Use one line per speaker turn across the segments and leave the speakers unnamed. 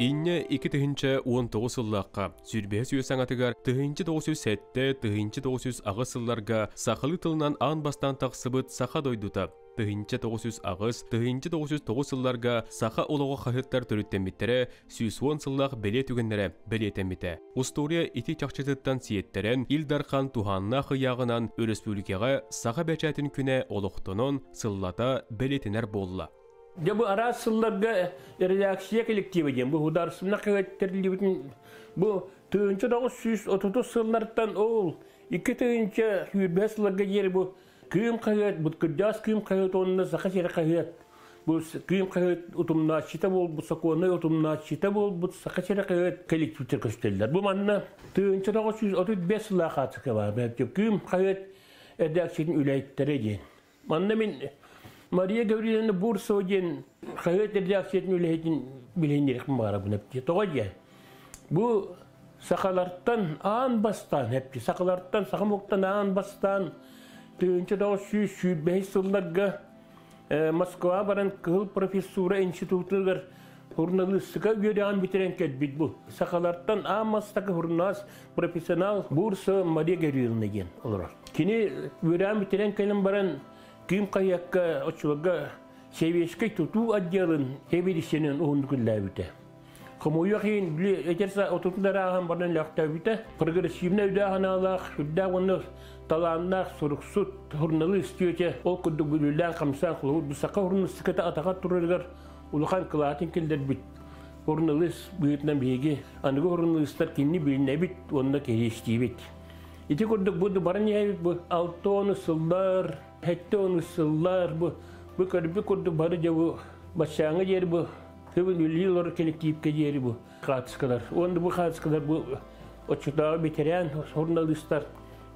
Инне 2-19 сыллаққа сүрбе сүйес аңатыгар 907-те 900 ағы сылларға сақылы тылынан аң бастан тақсыбыт сақа дойдута. 900 ағыз 909 сылларға сақа олығы қағыттар түріттенметтері сүйсуон сыллақ беле түгенлері белетенмете. Устория ити чақчытыттан сиеттерен Илдархан туханна қияғынан өріспүлікеға сақа бәчәтін күне олықтынын сыллата белетінер болла.
Я бу арас сылларга редакция коллективы дем. Бу хударсымна кыгаттерлибитин бу тыынчы дагы сүз отуту сыллардан ол ике тыынчы хүрбе сылларга жер бу кыым кыгат бу кыдас кыым кыгат онна зака жер кыгат. Бу кыым кыгат утумна чита бол бу саконы утумна чита бол бу сака жер кыгат коллективтер көстелләр. Бу манна тыынчы дагы сүз отут бес лаха чыкыва. Кыым кыгат редакциянын үләйттәре ден. Манна мен Мария Гавриловна Бурсова ден хайет редакциятын үлейтін билендерік мағара бұны әпте. Тоға Бұ сақаларттан аан бастан әпте. Сақаларттан, сақамоқтан аан бастан. Түйінші дауы сүй сүй бәйс сылларға Москва баран кыл профессура институтыгар журналистика үйреген битерен кетбит бұл. Сақаларттан аан бастақы журналист профессионал Бурса Мария Гавриловна ген. Кені үйреген битерен келін баран ким каякка очуга севешке туту отделын хеберисенен ондукуллабыта. Кому яхин бли этерса отутулараган бардан лактабыта. Прогрессивна үдәганалах, үдәгәннәр таланнах суруксут журналист түйете ол күдді бүлілән қамсан қылуы бұсаққа журналистиката атаға тұрыргар улахан кылатын бит. Журналист бұйытынан беге, аныгы кенні біліне бит, онына керешті бит. Ити күрдік бұды барын яйбит сылдар, ಹೆತ್ತವನು ಸಲ್ಲಾರ್ ಬು ಬು ಕಡಿ ಬಿ ಕುರ್ದು ಬರು ಜವು ಬಸ್ಸಾಂಗ ಜೇರಿ ಬು Hıbın ülüyor kelik deyip geceyeri bu kaç kadar. Onda bu kaç kadar bu açıklığa bitiren sorunalıstar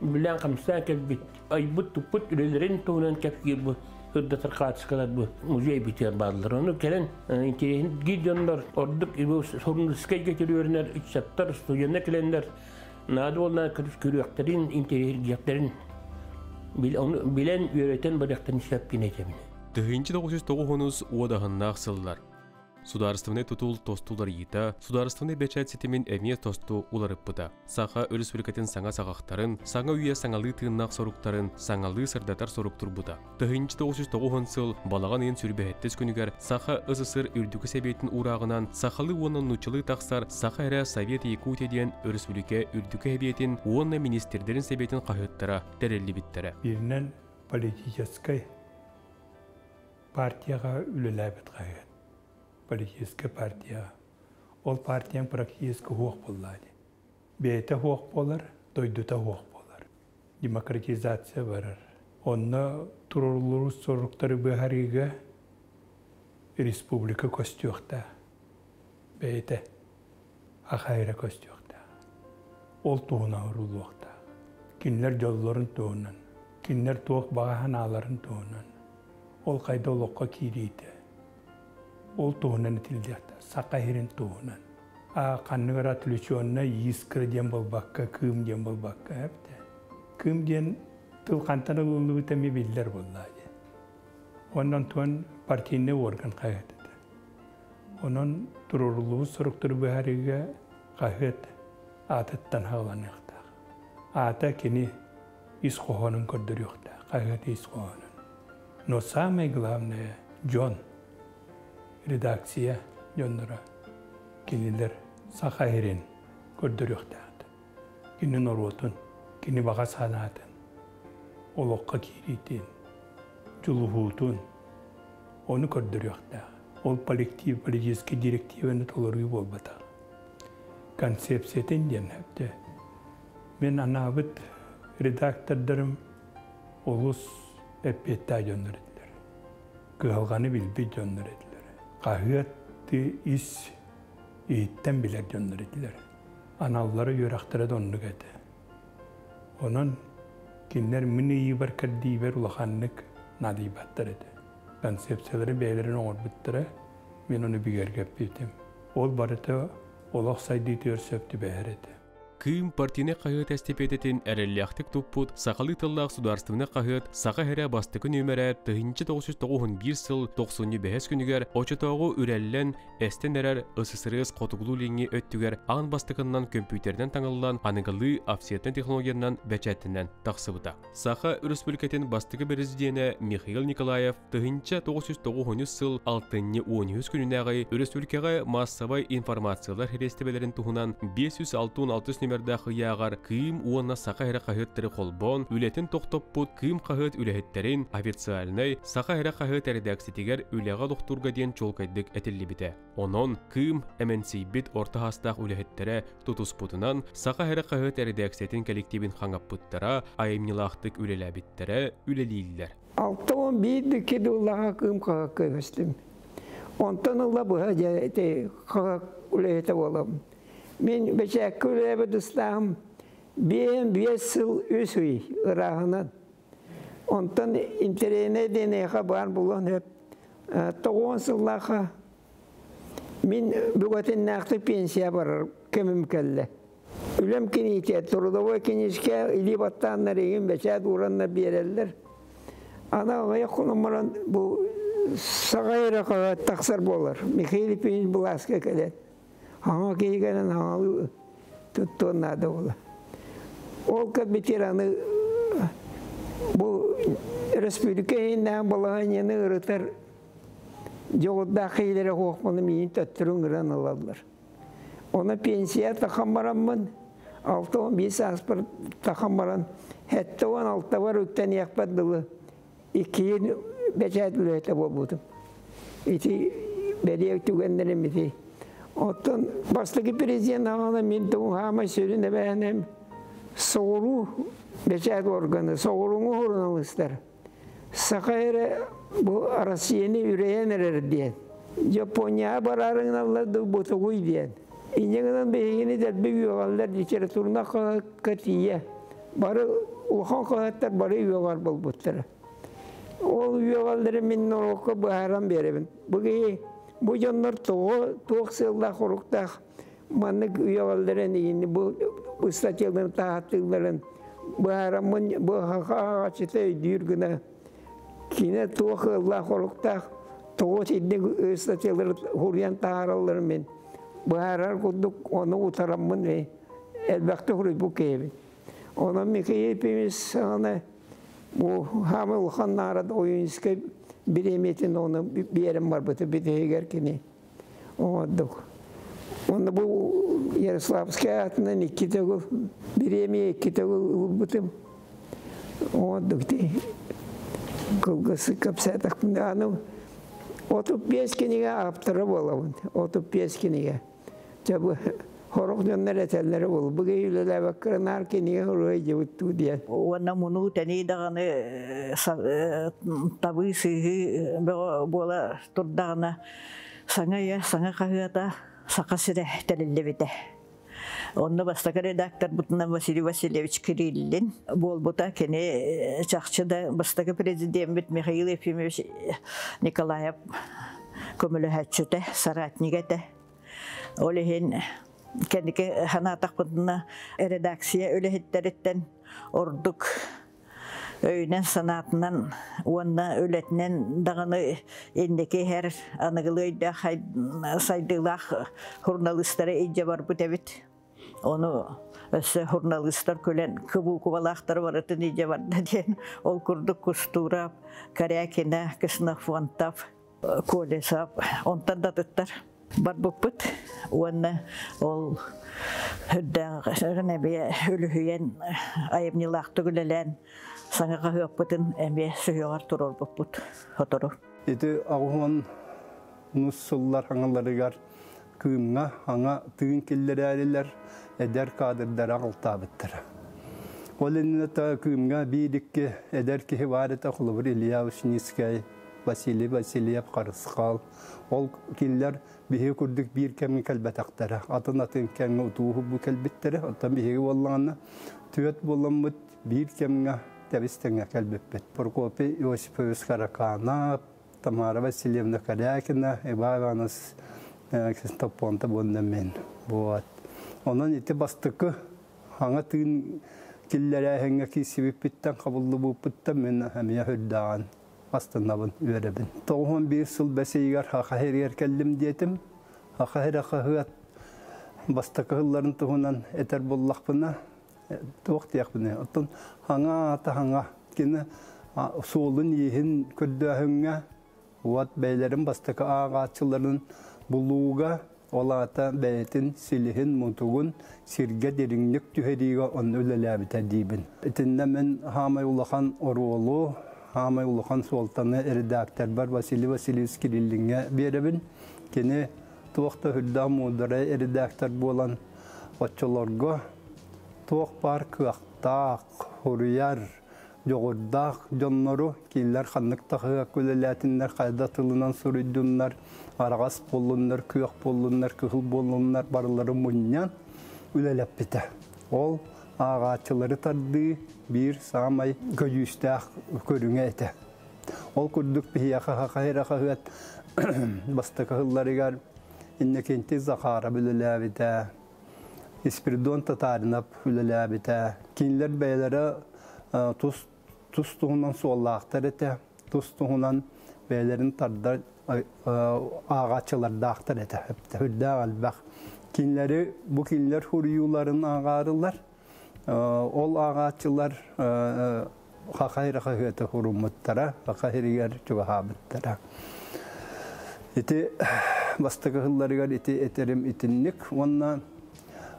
bilen kamsan kel bit. Ay bu tuput ülülerin tuğunan kefkir bu. Hırdatır kaç kadar bu müzey bitiyor bazılar. Onu kelen e, intirehin gidiyorlar. Orduk bu sorunlu sıkı getiriyorlar. Üç sattar, stuyenler kelenler. Nadı olan kırık kürüyakların, intirehin giyakların öğreten bıraktan işlep bineceğim.
Тыһынчы 909 уадахыннаах сыллар. Сударственный тутул тостулар йита, сударственный бечат сетимин эме тосту уларыппыта. Саха республикатын саңа сағақтарын, саңа үйе саңалы тыыннақ соруктарын, саңалы сырдатар соруктурбута. Тыһынчы 909 сыл балаган ен сүрбәһеттес күнүгер Саха ысысыр үрдүкü себетін урағынан Сахалы онын нучылы тақсар Саха әрі Совет Якутия диен республика үрдүкü себетін онна министрдерин себетін қахыттара тәрелли биттері.
Биринен политической партияға үлеләбет қайын. Политическая партия. Ол партияң практически хуақ болады. Бейті хуақ болар, дойдута хуақ болар. Демократизация барар. Онна турулуру соруктары бөхариге республика көстіоқта. Бейті ахайра көстіоқта. Ол туғына ұрулуақта. Кинлер жолларын туғынан. Кинлер туық бағахан аларын туғынан. Ол қайда олыққа кирейді. Ол туғынан тілдіқті, сақа херін туғынан. А қанныгара түлішуанна ескір ден бол баққа, кым ден бол баққа әпті. Кым ден қантаны ұлы бұтаме белдер болады. Ондан туан партийне орган қағытыды. Онан тұрырлығы сұрықтыр бұхариға қағыт атыттан хағыланықтағы. Ата кені ис қоғанын көрдір жоқта, қағыт ис қоғанын. Но самое главное, Джон, редакция Джоннора, кинилер сахайрин көрдөр жоқтады. Кини норотун, кини баға санатын, олыққа киритин, жулухутун, оны көрдөр жоқтады. Ол коллектив, политический директиваны толырғы болбата. Концепциятын ден әпті. Мен анабыт редактордарым олус эппетта жоннор эдилер. Кыалганы билби жоннор эдилер. Кахыатты ис ииттен билер жоннор эдилер. Аналлары юрактыра донну кәді. Онын кинлер мини ибар кәрдейбер улаханнык надибаттар эди. Концепциялары бәйлерін бігер кәппетім. Ол барыты олақ сайды төр сөпті бәр эди.
Кыым партийне қағыт әстепететін әрелляқтық туппут сақалы тыллақ сударствыны қағыт сақа хәрі бастықы нөмірі тыхынчы 991 сыл 90 бәхес күнігер очытауғы үрәллен әстен әрәр ысысырыз қотуғылу леңі өттігер ан бастықынан компьютерден таңылылан анығылы офсеттен технологиянан бәчәттінен тақсыбыта. Саха республикатын бастығы президенті Михаил Николаев тыхынчы 990 сыл 6-10 күнінәғі республикаға массовай информациялар херестебелерін туһунан 566 номерда хыягар кыым уонна сака хере кахыттыры холбон үлетин тохтоппут кыым кахыт үлехеттерин официальный сака хере кахыт редакцитигер үлега доктурга диен чолкайдык этиллибите. Онон кыым эменсийбит орта хастах үлехеттере тутуспутунан сака хере кахыт редакциятин коллективин хаңаппыттара айымнилахтык үлеләбиттере үлелииллер.
Алты он бейді кеді ұлаға кым қағақ көбістім. Онтан ұла бұға болам. Мен бәчәккі үлейбі дұстағым бен бес сыл үс үй ұрағынан. Онтан интерене денеға бар болған өп. Тоғын сыллаға мен бүгетін нақты пенсия барар кемім кәлі. Үлем кенейте, трудовой кенешке или баттаннар еген бәчә дуранна берелдер. Ана аяқ құнымыран бұл сағайра қаға тақсар болар. Михаил бұл асқа кәлет. Аңа кейгенен аңа тұттуынады ола. Ол кәт ветераны бұл республика еннен балаған ені ұрытар жоғыда қейлері қоқманы мейін төттірін ұран аладылар. Оны пенсия тақам барамын, 6-15 аспыр тақам барам. Хәтті 16 бар өктен яқпадылы. Икиін бәчәділі өте болбудым. Ити бәрі өктігендерім ити. Оттан бастығы президент ағана мен тұғын хама сөрін әбәнем соғыру бәчәд органы, соғыруңы орналыстар. Сақайры бұл Россияны үрейен әрер дейін. Япония барарың аллады бұтығуй дейін. Инегінен бейгені дәрбе үйеғалдар литературына қатия. Бары улхан қағаттар бары үйеғал бұл бұттары. Ол үйеғалдары мен нұрыққа бұхаран беремін. Бұғы ve elbette huri bu kevi ona miki hepimiz sana emetin onu bir yerim var bu bir teger kini. Olduk. Onu bu Yaroslavski atından iki tegu bir emi iki tegu butum olduk di. Kılgısı kapsatak anu otup Tabi horok dönler etelleri bol. Bu geyüleler bakırın arkeniye horoya cevuttu diye.
Уанна муну тәни дағаны табы сыйы бола турдағына саңа я саңа қағыата сақа сірі тәлілі бите. Онны бастака редактор Василий Васильевич Кириллин бол бута кене чакчы да бастака президент бит Михаил Ефимович Николаев хәччүтә соратнигете. Олехин кәнеке ханатақ бұдына редакция өлехеттереттен ордук өйнен санатынан уанна өлетінен дағаны ендеке хәр анығылы өйді сайдылақ журналисттары ейде бар бұт әбіт. Оны өсі журналисттар көлен кыбу кубалақтар барытын ейде бар дәден ол күрдік кустурап, корякина, кысынақ фуантап, колесап, онтан датыттар бар бұппыт. Уанна ол хүддән әбе өлүһүйен айымнилақ түгілелән саңаға хөппытын әбе сүйоғар тұрор бұппыт хотору.
Ити ағуын нұссыллар аңаларыгар кыымға аңа тыын келлер әрілер әдер кадырдар ағылтабыттыр. Ол енінeta кыымға бейдікке әдер кехі барыта құлыбыр Илья Ушнискай, Василий Васильев Қарысқал. Ол киллер биһи курдук биир кемин кэлбэтактара атын атын кемин утууху бу кэлбиттери оттан биһиги боллаана түөт болламмыт биир кеминга табистеңе кэлбиппит Прокопий Иосифович Каракана Тамара Васильевна Корякина Ивановна Топонта мен. Вот. Онон ити бастыкы хаңа тыын киллерәһеңе кисибиппиттен кабыллы бууппуттан мен әмия хүрдаган астынабын үөребин. Тоғон бир сыл бәсейгер хахахерер келдим диетим хахахер хахыат бастакыһылларын туһунан этер боллахпына туох тиякпыны оттон хаңа ата хаңа кини суолун иһин көрдөөһүңҥэ уат бәйлерин бастакы аагаачыларын булууга олата бәйтин силихин мутугун сирге дериңник түһэрига онны үлэлээбитэ диибин. Итинне мен хаамай улахан оруолу хаамай улахан суолтаны редактор бар василий васильевич кириллинге беребин кини туохта хүрдаа муудара редактор буолан оччолорго туох бар кыахтаах хуруяр жоғырдақ жоннору кейлер ханнык тахыга күлеләтиннер кайда тылынан суруйдуннар арагас болуннар күйөк болуннар кыхыл болуннар барлары муннян үлелеп бите ол ағачылары тарды бир самай көйүстәк көрүңе эте ол күрдүк бияха хахайра хахыат бастакahылларыгар иннекенти захара бүлеләбите Испирдон татаринап үлеләбите кинлер бәйләре тус тус туһунан суоллаахтар эте тус туһунан бәйләрин тарда ағачылардақтар эте хүрдә албах кинләре бу кинләр хуриюларын агарылар. Ол ағачылар хахайра хахыты хурумматтара хахайригер чугахабыттара ити бастакыһылларыгар ити этерим итинник. Онна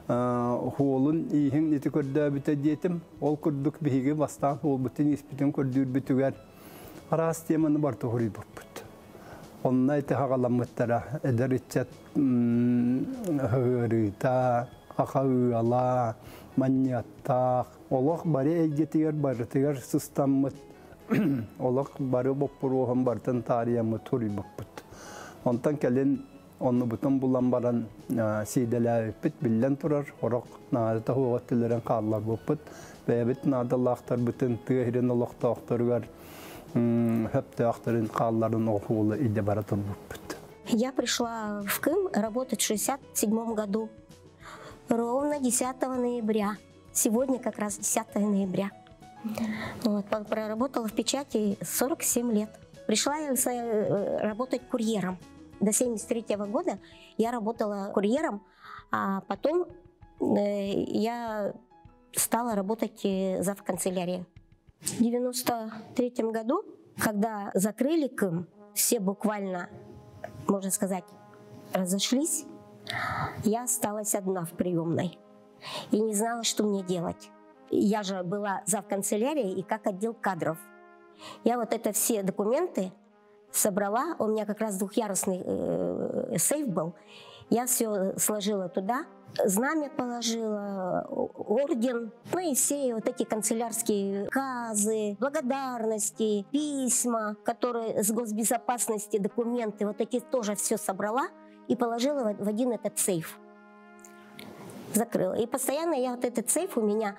хуолун иһин ити көрдөөбүтэ диетим ол курдук биһиги бастаан хуолбутин испитин көрдүүрбүтүгер араас теманы барты хурийбуппут онна ити хагаламмыттара. Эдеричет хыырыта ахаыала маньяттаах олох бари эйгетигер барытыгер сыстаммыт. Олох бары боппуруохан бартын таарыяммыт хурийбуппут онтан келин онны бутун булан баран сиделәбит биллен турар орок наада хугат телерен каллар буппут бәбит наадаллахтар бүтүн тыгырын олохтоохторугар хөптөөхтөрүн калларын окуулу иде баратын буппут
Я пришла в Крым работать в 67 году, ровно 10 ноября. Сегодня как раз 10 ноября. Вот, проработала в печати 47 лет. Пришла я э, работать курьером. До 73 года я работала курьером, а потом э, я стала работать э, зав. канцелярии. В 93 году, когда закрыли Крым, все буквально, можно сказать, разошлись, я осталась одна в приемной и не знала, что мне делать. Я же была зав. канцелярии и как отдел кадров. Я вот это все документы собрала, у меня как раз двухъярусный э, сейф был, я все сложила туда, знамя положила, орден, ну и все вот эти канцелярские казы, благодарности, письма, которые с госбезопасности, документы, вот эти тоже все собрала и положила в один этот сейф. Закрыла. И постоянно я вот этот сейф у меня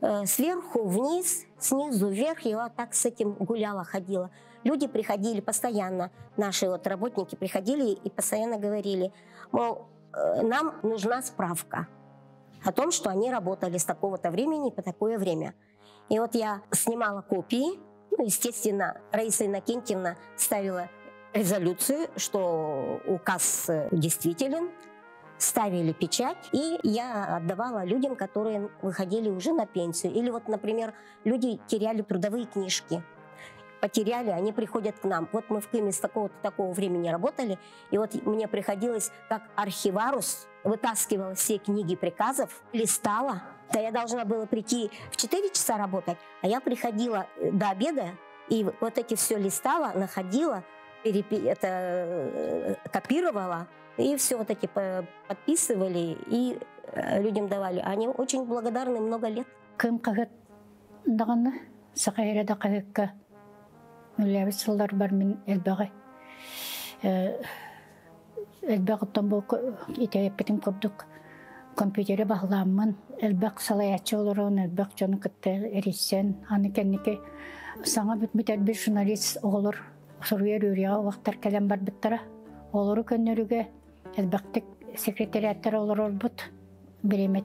э, сверху вниз, снизу вверх, я вот так с этим гуляла, ходила. Люди приходили постоянно, наши вот работники приходили и постоянно говорили, мол, э, нам нужна справка о том, что они работали с такого-то времени по такое время. И вот я снимала копии, ну, естественно, Раиса Иннокентьевна ставила резолюцию, что указ э, действителен, ставили печать, и я отдавала людям, которые выходили уже на пенсию. Или вот, например, люди теряли трудовые книжки, потеряли, они приходят к нам. Вот мы в Крыме с такого-то такого времени работали, и вот мне приходилось как архиварус, вытаскивала все книги приказов, листала. Да я должна была прийти в 4 часа работать, а я приходила э, до обеда, и вот эти все листала, находила, перепи- это, э, копировала, и все вот эти по- подписывали и э, людям давали. Они очень благодарны много лет.
кым кагат даганы сакайра да кагакка үләбит сыллар бар мин элбәгы элбәгыттан бу итәппетин курдук компьютере багламмын элбәк салаячы олорон элбәк жону кытты эриссен аны кенники саңа бит бир журналист оголор соруя үряга вактар келен бар биттара олору көннөрүгө элбәктик секретариаттар олор орбут бириме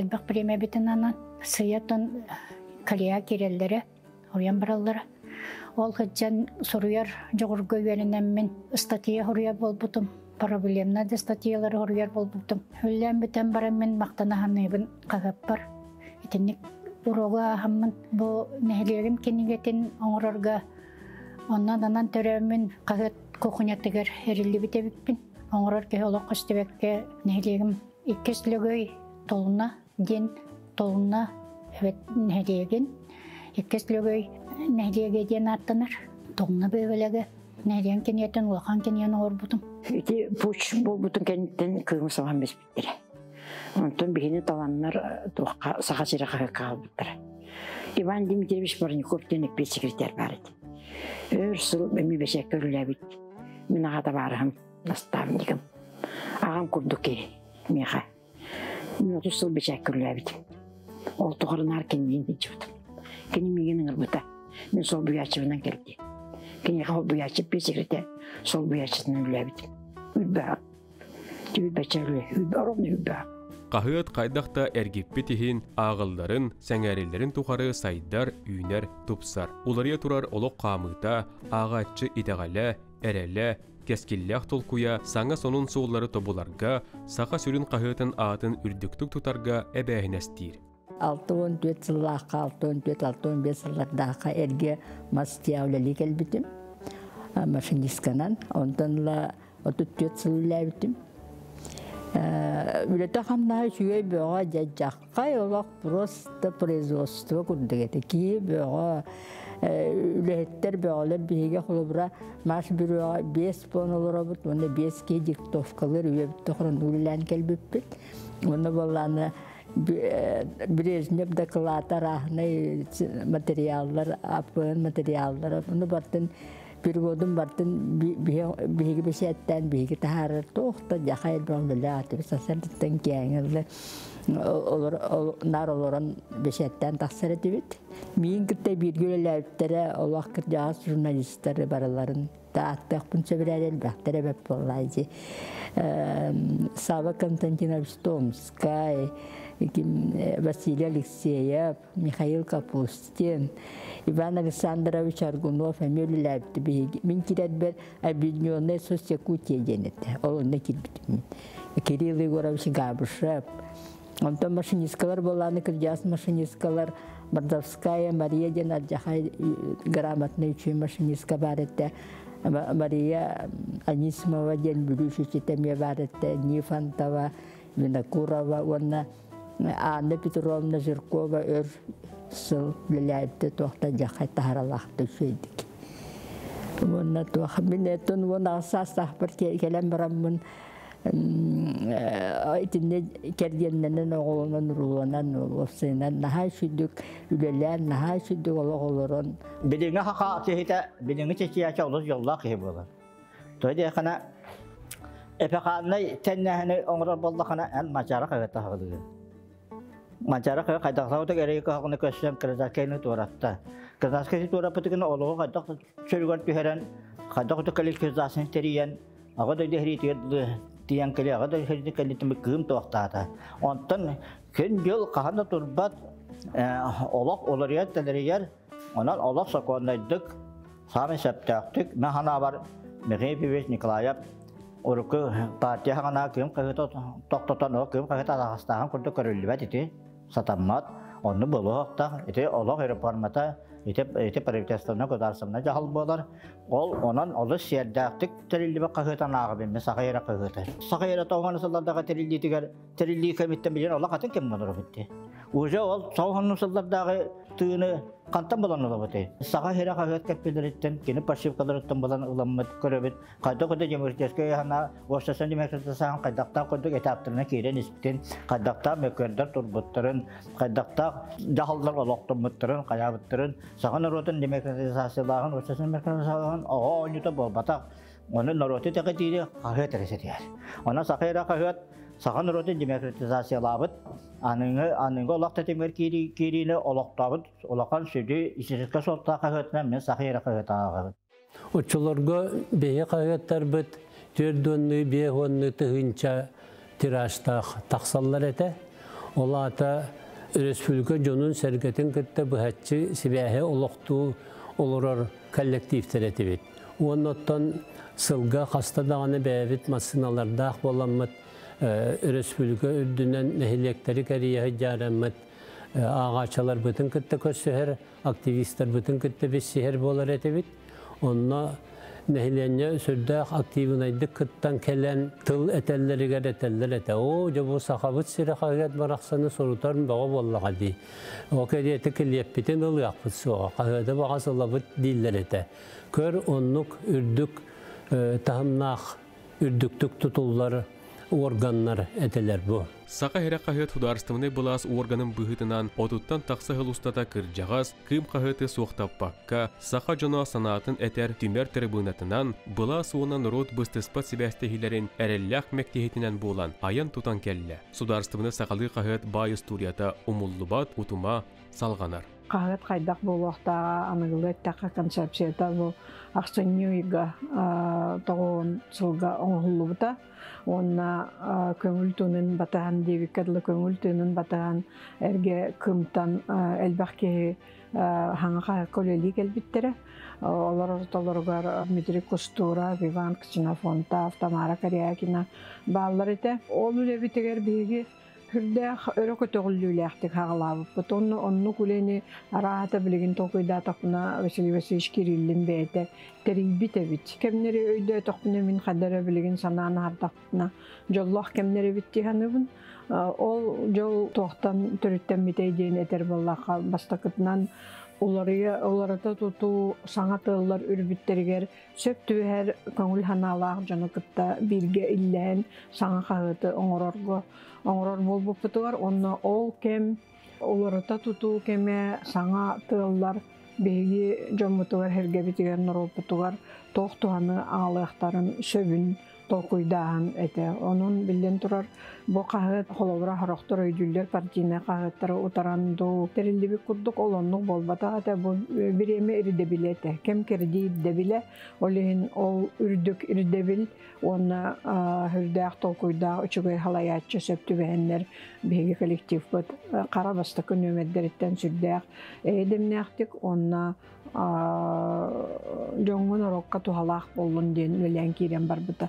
элбак бириме битен анан сыятын калия киреллери оян бараллара. Ол хыджан соруяр жогорго веренеммин статья хоруяр болбутум проблемнады статьялар хоруяр болбутум өллән битен бараммин мактанаһаныбын кагаппар итинник урога хаммын бу нехлерим кенигетин оңорорга оннан анан төрөмүн кагыт кухнятыгер эрилли битебиппин оңорор ке олок кыстебекке нехлерим иккес лөгөй толуна ден толуна эбет нехлеген иккес лөгөй нехлеге ден аттанар тоңна бөбелеге нехлен кенетен улахан кенен орбутум
Ити пуч болбутун кенттен кыгым сахан беспиттер. Онтон бихини таланнар саха сираха калбыттар. Иван Дмитриевич Барников денек секретарь бар. Өр сыл эми бешек көрүләбит. Мен ағада барым, наставникім. Ағам курдуки, меха. Мен отыз сыл бешек көрүләбит. Ол туғырын аркеннен дечудым. Кені мегенің ырбыта. Мен сол буячыбынан келді. Кені қау буячып бет секретарь сол үлбә. Үлбә ровно үлбә.
Қахыат қайдақта әргеппе тихин ағылдарын, сәңәрелерін тухары сайдар, үйнер, тупсар. Улария турар олық қамыта, ағатчы итағалі, әрәлі, кескиллях толкуя, саңа сонун суылары тобуларга, сақа сүрін қахыатын атын үрдіктік тутарға әбәхінәстір.
Алтын төт сыллаққа, алтын төт, алтын бес сыллардақа әрге мастияулали келбітім. Машинистканан, онтанла отут төт сыллабітім. Үлета хамна шуе бөға жаджаққа олақ просто производство күрдігеті. Ки бөға үлеттер бөғалар бейге құлыбыра маш бюроға бес пон олыра оны бес ке диктовкалар үйе бітті құрын үлілән келбіп біт. Оны боланы Брежнев докладар ахны материаллар, апын материаллар, оны бартын переводым бартын биһиги бешеттен биһиги тахарыр тоохта жахайыл атып сасардыттан олор нар олорон бешеттен тахсар этибит миин кытта биргөлөлөбүттере олак жаас журналисттер бараларын тааттакпын сөбүрәрел бахтере беп боллайжи Сава Константинович Томскай, Василий Алексеев, Михаил Капустин, Иван Александрович Аргунов, Эмиль Лаптби, мен кирет бер объединенная соцсекутия денете. Ол не кирбит. Кирилл Егорович Габышев. Онтон машинисткалар боланы кыржас машинисткалар Мордовская Мария ден Аджахай грамотный учень машинистка бар. Мария Анисимова ден бүлүшү теме бар. Нифантова, Винокурова, онна Анна Петровна Жиркова өр сыл ләләйтті тоқта жақай тахаралақты сөйдік. Онна тоқ мен этон вон асас тахбар келем барамын айтынне кергеннен оғолынан руынан офсайнан наха шүдік үлелән наха шүдік олоғолорон
Билиңе хака техите, билиңе чечияча олус жолла кыһы болар. Тойде хана эпеканны теннәһне оңрор болла хана эн мачара кыгыта хагылы. Мачара кыгы кайдакса ута керек хагыны көссәм кырзакайны туратта. Кырзакайны турапытыгын олого кайдак чөлгөр түһәрән кайдак ута калил кырзасын териян ага да дехри тиерді тиян кали ага да кали тоқтата. Онтан көн жыл кахана турбат олок олария телерияр Онан олақ сақуандайдық, сами сәптәқтік, мен хана бар Мехепевич Николаев, о кем кыгыта ағастаған күрді көрілбәт ити сатаммат, онны бұлы оқтақ, ити олақ реформата, ити ити правительствоны государственна жахал болар. Ол онан олы сердәқтік тәрілбе кыгытан ағы бен сақайра кыгыта. Сақайра тоғаны сылдардағы тәрілді тігер, тәрілді комиттен білен олақ атын кем болар бітті. Уже ол соғын сылдардағы тыыны кантан болан ола бите. Сага хера хагат капилереттен кини пашив каларыттан болан уламмат көрөбит. Кайда кайда жемиртеске хана востасан демекте сан кайдакта кайда этаптырына кирен исптен кайдакта мекердер турбуттарын кайдакта жахалдар олоктумуттарын каябыттарын сага наротын демократизациялagын востасан демократизациялagын ого онюта болбата. Оны нароты теге тире хагат ресетияр. Она сахера хагат сахан роты демократизациялабыт аныңы аныңы олақта темер кири кирине олақтабыт олақан сөйде исерекке сотта қағытна мен сахира қағытағабыт
Учуларга бее қағаттар бит, төрдөнні бие онны тыгынча
тиражтах тақсаллар эте. Олата республика жонун сәргетін кітті бұхатчы себәхе олықту олырар коллективтер етебет. Оннаттан сылга хаста дағаны бәбіт масыналардақ боламмыт республика үрдінен нәхилектері кәрияхы жараммыт ағачалар бүтін кітті көссөһер, активисттер бүтін кітті біз сехер болар етебет. Онна нәһиленне сүрдәк активнайдык кыттан келен тыл этеллеригер этеллер эте. О, жобу сахабыт сире хагат бараксаны сорутарын бага боллага ди. О кедети килеппитин ыл якпыт суга. Кагада бага сылабыт диллер эте. Көр оннук үрдүк тахымнах үрдүктүк тутуллар органнар этелер бу.
Сақа херек қағыт хударыстымыны бұлас органын бұғытынан отуттан тақсы ғылустата кіржағас, кым қағыты соқтап баққа, сақа жона санатын әтер түмер трибунатынан бұлас онан рот бұстыспат себәстехилерін әрелләқ мәктехетінен болан аян тутан кәлі. Сударыстымыны сақалы қағыт бай историята умуллубат утума салғанар.
Қағыт қайдақ болуақтаға анығылы әттәққа концепцията бұл ақсаннюйға тоғын сылға оңғылыбыта. Онна көңіл тунын батахан дебиккадлы көңіл тунын батахан әрге кымтан әлбәқке хаңаға колели келбиттере. Олар орталарғар Дмитрий Кустура, Виван Ксенофонтов, Тамара Карякина баллар ете. Ол үлебитегер биги Хүрдэх өрөкө töглүлэхтик хагалабып. Бутонну онну кулени арахата билигин токуйда токуна Василий Васильевич Кириллин бейте терибите бит. Кемнери өйдө токуна мин хадара билигин санааны хардакна жоллох кемнери битти ханыбын. Ол жол тоқтан төрүттен митейден этер боллака бастакытынан Уларыя оларата туту саңа тыллар үрбүттергер сөп түһәр көңүл ханалаах жаныкытта бирге иллән саңа хагыты оңорорго оңорор болбуппутугар онно ол кем оларата туту кеме саңа тыллар беги жоммутугар хергебитигер норопутугар тохтуаны аалыахтарын сөбүн. Толкуйдаан эте онун билен турар бу кагыт холобура хорохтор өйдүллер партийна кагыттары утаранду терилдиби курдук олоннук болбата ата бу биреме ириде билете кем керди ирде биле олин ол үрдүк ирде бил онна хүрдәк толкуйда учугай халаячы сөптүбәннер беги коллектив бут кара баста күнөмеддериттен сүрдәк эдемнәхтик онна жоңгун орокка тухалаах боллун диэн үлэн кирен барбыта.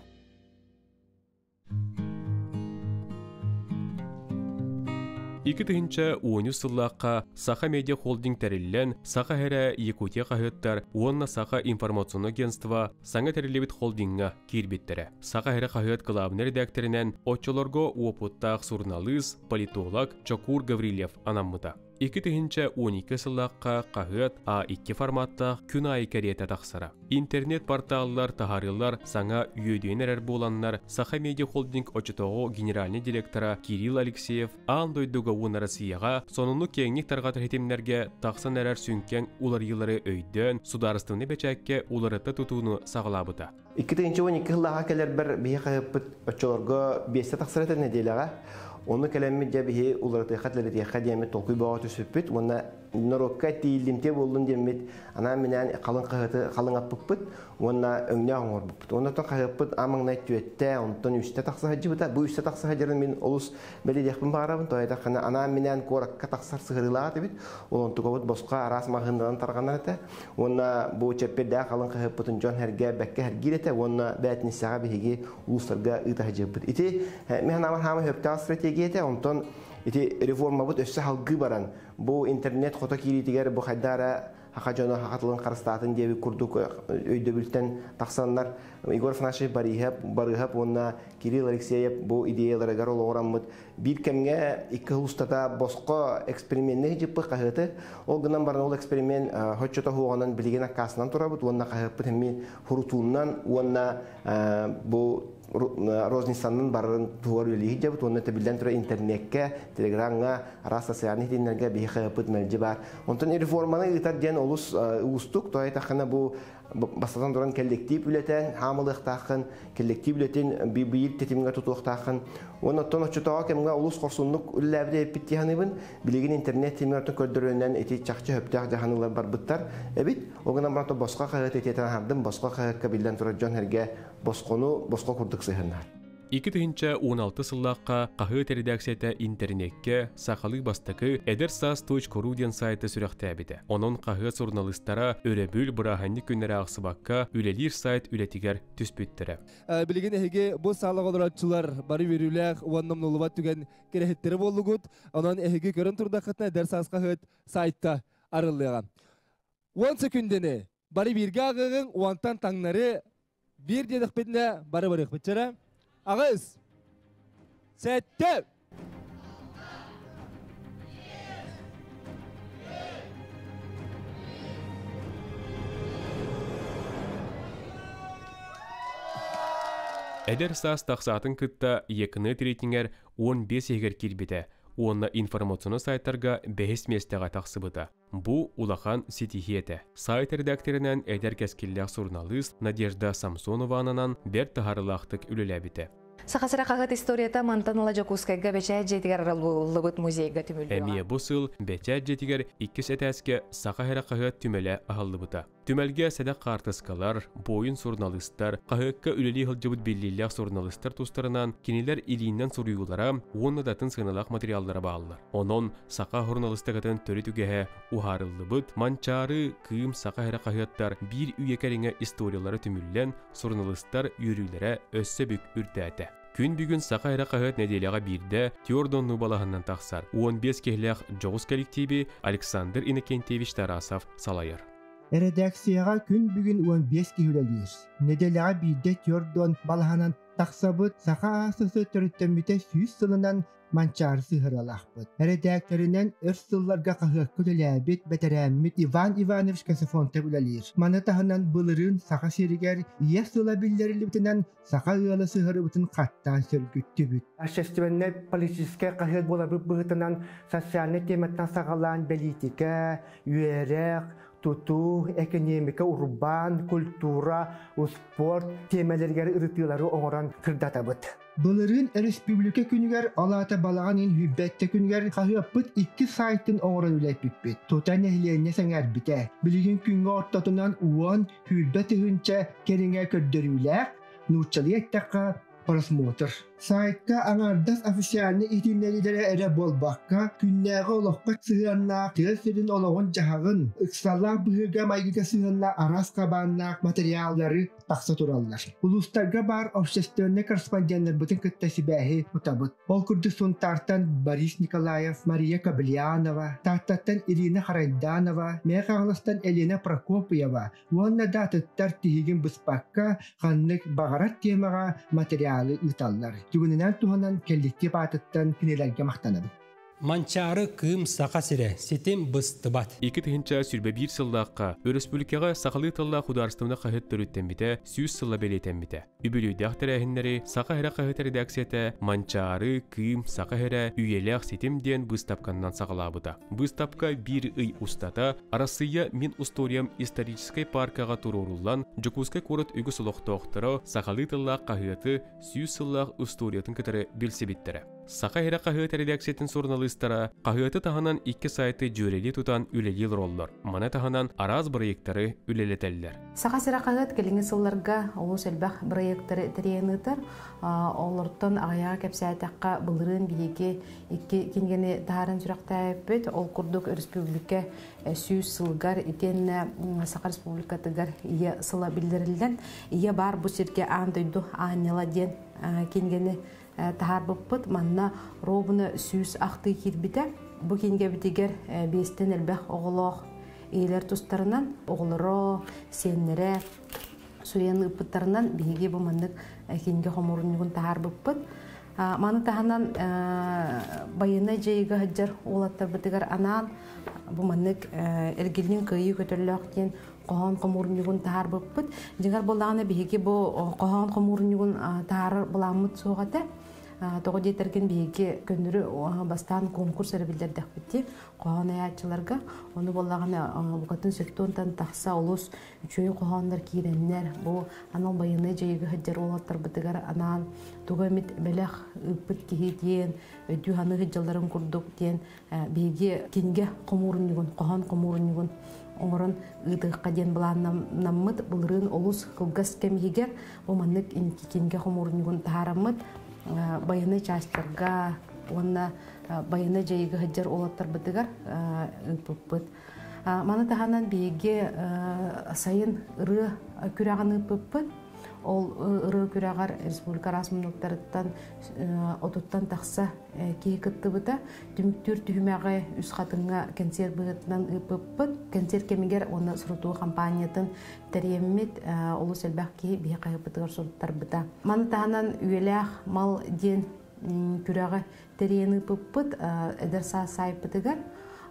Икі тыгынча уоню сыллаққа Саха медиа холдинг тәреллен Саха хәрі Якутия қағыттар уонна Саха информационный агентство саңа тәрелебит холдингға кирбеттері. Саха хәрі қағыт главный редакторинен очолорго уопуттақ журналист, политолог Чокур Гаврилев анаммыта. Икі тыгынча 12 сыллаққа қағыт А2 форматта күн айы кәреті тақсыра. Интернет порталлар тахарылар саңа үйеден әрәр боланнар Саха медиа холдинг очытоғы генеральный директора Кирилл Алексеев андойдуға уын Россияға сонуну кеңнік тарғатыр хетемнерге тақсан әрәр сүнкен улар йылары өйден сударыстывны бәчәкке уларыты тутуыны сағылабыта.
Икі тыгынча 12 сыллаққа келер бір бейе қағыппыт очолорға бесте тақсыраты неделяға Оны кәләмме җәбиһи уларты хәтләре тия хәдиәме толкуй бага төсөппит. Уна норокка тиилимте болдун демет. Ана менән калын кыгыты калын аппыппыт. Уна өңнә аңор буппыт. Уна та кыгыппыт амыңна төттә, онтон үстә такса хаҗыбыта. Бу үстә такса хаҗырын мин улус беле яхпын барабын. Тойда кына ана менән коракка таксар сыгырыла дибит. Улон тугабыт боска арас махындан тарганнар та. Уна бу чеппедә калын кыгыппытын жон һәргә бәккә һәргирәтә. Уна бәтни сага биһиге улустарга ыта хаҗыбыт. Ити мен ама хама хөптә стратегияте онтон ити реформа бут өссө халгы баран бу интернет хото киритигер бу хайдара хака жоно хакатылын карыстатын деби курдук өйдөбүлтен таксаннар Игорь Фанашев барыхап барыхап онна Кирилл Алексеев бу идеялары гарол ораммыт бир кемге икки хустата боско экспериментне жиппы кахыты ол гынан баран ол эксперимент хоччото хуганан билеген акасынан турабыт онна кахыппыт хемми хурутуннан онна бу Рознистанның барын туар үлігі жабыт, оны тәбілден тұра интернетке, телеграмға, ара социальный динлерге бейі қайыпыт мәлжі бар. Онтан реформаны ұйтар ден олыс ұстық, той тақына бұл бастатан тұран коллектив үлетен, хамылық тақын, коллектив үлетен бейір тетімге тұтуық тақын. Оны оттан очытаға кемге олыс қорсунлық үлләбді әппетті ханыбын, білеген интернет темердің көрдірінен еті чақчы хөптәқ жағанылар бар бұттар. Әбит, оғынан барата босқа қағыт ететін хардым, босқа қағытқа білден тұра жон әрге босқону, босқа күрдік сыйынар.
Ики тыһынча 16 сыллаққа қахыт редакцията интернетке сақалы бастықы edersas.ru ден сайты сүрәқтәбіді. Onun қахыт журналистара өребүл бұраханны күннері ақсыбаққа үлелер сайт үлетігер түспүттірі.
Білген әйге бұл салық оларатчылар бары веруләқ уанным нулуба түген керехеттері болугут. Онан әйге көрін тұрдақытына дәрсас қахыт сайтта арылыға. 10 секундені бары бірге ағығын уантан таңнары bir dedik bitne Ağız. Sette.
Эдер сас тақсатын кытта екіні тиретиңер 15 егер кирбите. Онна информационы сайттарға бәхес местеға тақсыбыта. Бу улахан ситихиеті. Сайт редакторынан әдер кәскілләқ журналист Надежда Самсонова ананан бер тахарылақтық үліләбіті.
Сахасыра қағыт историята мантаныла жокускайга бечә жетигер лыбыт музейга түмүлү.
Әмие бу сыл бечә жетигер иккис этәске саха хәрә қағыт түмеле ахаллыбыта. Түмәлге сәдә картыскалар, бойын журналисттар, қағыққа үлели хылжыбыт биллиләк журналисттар тустарынан кинилер илиннән суруюлара, онны датын сыналак материаллары бааллар. Онон саха журналистыгытын төрі түгәһә ухарыллыбыт, манчары, кыым саха хәрә қағыттар бир үйекәреңе историялары түмүллән журналисттар йөрүләре өссөбүк үртәтә. Күн бүгін сақа әрі қағыт неделяға бірді Теордон Нубалағынан тақсар. 15 кехлях жоғыз коллективі Александр Иннокентьевич Тарасов салайыр.
Редакцияға күн бүгін 15 кехлелер. Неделяға бірді Теордон балағынан тақсабыт сақа асысы түріттеміте сүйіс сылынан манчары сыһыралахпыт. Редакторынан өрс сылларга кахыакку төләбит бәтерәммит Иван Иванович Касафонтов үләлир. Маны таһынан былырын саха серигер ия сыла биллерилибитинен саха ыалы сыһырыбытын каттан сөргүттүбүт.
Общественный политический кахык болабы быһытынан социальный тематтан сагалан политика, үерек, туту, экономика, урбан, культура, спорт темелергер ырытылары оңоран кырдатабыт.
Былырын республика күнігер алата балағанын хүббәтті күнігер қағыппыт икки сайттын оңырын үләппіппет. Тотан әхлеріне сәңәр біте. Білігін күнгі ортатынан уан хүббәт үхінчә керіңе көрдіріләк, нұрчалы әттәққа просмотр. Сайтта аңардас официальны итиннерилere эре болбакка күннәгы олоққа сыһанна тыгын олоғын жахагын ыксалла быһыга майгыга сыһанна арас кабанна материаллары тақса тураллар. Улустарга бар общественный корреспонденттер бутын кытта сибәһи утабыт. Ол тартан Борис Николаев, Мария Каблянова, тартаттан Ирина Харайданова, Мехаластан Елена Прокопьева, уонна датыттар тиһигин быспакка ханнык багарат темага материалы ыталлар. Түгүнүнен туһанан келликти баатыттан кинелерге мактанабыт.
Манчары кым сақа сире, сетем быстыбат.
Ики тыгынча сүрбе бир сыллаққа, республикаға сақалы тылла хударыстымына қағыт біте, сүйіз сылла белетен біте. Үбілі дәқтір әхіннері сақа әрі қағыт редакцияты манчары, кым, сақа әрі үйелек сетемден быстапқаннан сақалабыда. Быстапқа бір ый устата, арасыя min историям исторической паркаға туруруллан, Жукускай корот үгі сұлықтоқтыры сақалы тылла қағыты сүйіз сыллақ историятын. Сақа хере қағыты редакциятын журналистара қағыты таханан икки сайты жөрели тутан үлели роллар. Мана таханан араз проекттары үлелетеллер.
Сақа сыра қағыт келіңі сылларға олыс әлбәқ проекттары тірейінітір. Олырттан ағая кәпсәйтаққа бұлырын биеге икки кенгені тағарын сүрақтайып ол күрдік республика сүйіз сылғар итен Сақа республика тыгар ие сыла білдірілден. Ие бар бұл серге андойду анела ден кенгені тахар быппыт манна робуна сүүс ахты кирбите бу кинге битигер бестен элбэх оголох ийлер тустарынан оголоро сеннере суян ыппыттарынан биһиги бу маннык кинге хоморуннугун тахар быппыт. Маны таханан байына жейга хаджар олаттар бытыгар анаан бу маннык эргилнин кыйы көтөллөк диен кохон комурнугун таар быппыт. Жигар болагана биһиги бу кохон комурнугун таар буламмыт суогата тоҕо диэтерген биһиги көннүрү уаһа бастаан конкурс эребилдердехпитти коһон аячыларга ону боллагана букатын сөктуонтан тахса олус үчөйү кохоннар кииреннер бу анал байыны жайыгы хаджар олаттар бытыгар анаан туга эмит белех ыппыт киһи диэн өдүү ханы хыджаларын курдук диэн биһиги кинге комууруннугун кохон комууруннугун оңорон ыытыыкка диэн былааннаммыт былырыын олус кылгас кемигигер бу маннык кинге комууруннугун таараммыт байыны частарга уонна байыны жайыгы хаджар олаттар бытыгар ыппыппыт маны таханан биеге сайын ыры күраган ыппыппыт ол ыры күрагар республика расмунуктарыттан отуттан тахса кии кыттыбыта түмүктүр түһүмәгы үс хатыңга консерв быгытынан ыппыппыт консерв кемигер оны сурутуу компаниятын териеммит олу селбах кии бие кайыппытыгар суруттарбыта маны таханан үелях мал диен күрагы териен ыппыппыт эдер саа сайппытыгар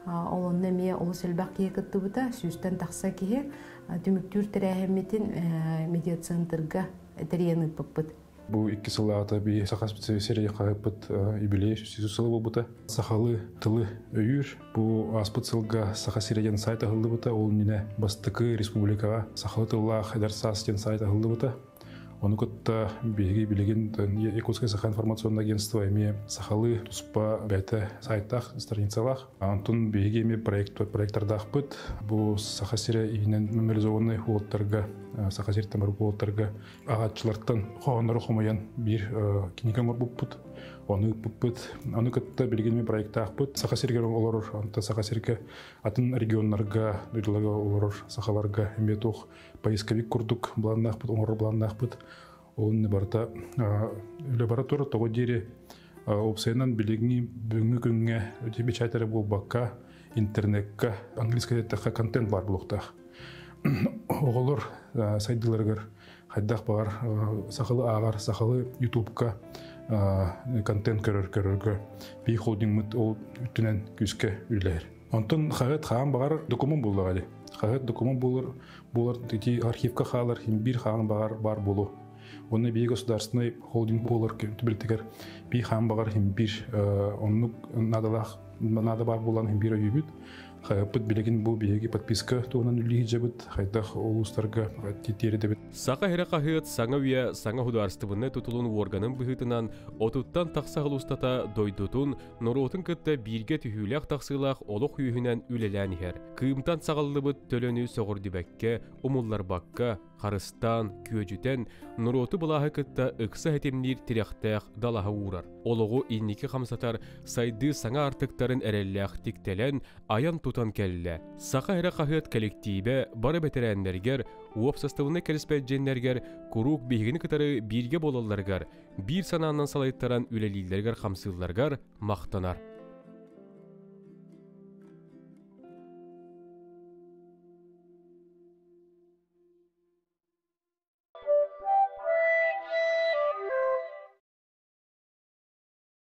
олонна мие олу селбах кии кыттыбыта сүүстен тахса киһи түмүктүр терээхэммитин медиацентрга териен ыппыппыт
Бу икки сылаата би саха специалистерия кайыппыт юбилей сүзү сылы болбута. Сахалы тылы өйүр. Бу аспыт сылга саха сиреден сайта хылдыбыта. Ол нине бастыкы республикага сахалы тыллах эдерсас ден сайта хылдыбыта. Оны көтті белги билеген Якутское саха информационное агентство эми сахалы туспа бәті сайттах страницалах. Антон белги эми проект проекттардах быт. Бу саха сире инен меморизованный улоттарга саха сире тамар улоттарга агатчылардан хоонору хомаян бир киникамор буппут. Оны буппут. Оны көтті белген проекттах быт. Саха сирге олорор анта саха сирге атын регионнарга дуйлага олорор сахаларга эми тух поисковик курдук бланнах быт, оңор бланнах быт. Он барта лаборатора того дире опсайнан билигни бүгүнкү күнгө өтө бичайтары болбакка интернетка английский тахка контент бар булуктах. Оголор сайдыларгар хайдах бар сахалы агар сахалы ютубка контент көрөр көрөргө би холдинг мут ол үтүнен күскө үлер. Онтон хагат хаан багар документ буллагали. Хагат документ булар булар тити архивка халар хим бир хаан багар бар болу. Оны би государственный холдинг булар түбелтегер би хаан багар хим бир оннук надалах нада бар булан хим бир өйбүт. Хайпыт билеген бу биеги подписка туунан үлиги жабыт хайдах улустарга титери дебит.
Сака хере кахыт саңа уя саңа хударстыбыны тутулун органын быхытынан отуттан таксагыл устата дойдутун норотун кытта бирге түхүлях таксылах олох үйүнен үлелән хер. Кыымтан сагаллыбыт төлөнү соғыр дибекке, умуллар бакка, Харыстан, күөжүтен, нуроту былаһы кытта ыкса хетемнир тиряхтах далаһа урар. Олоғу инники хамсатар сайды саңа артыктарын әрелләх тиктелен аян тутан кәллә. Сақа әрі қағыт коллективе бары бетерәннергер, уап составыны кәліспәдженнергер, курук бейгіні кытары бирге болаларгар, бир сананан салайттаран үлелилергер хамсылларгар мақтанар.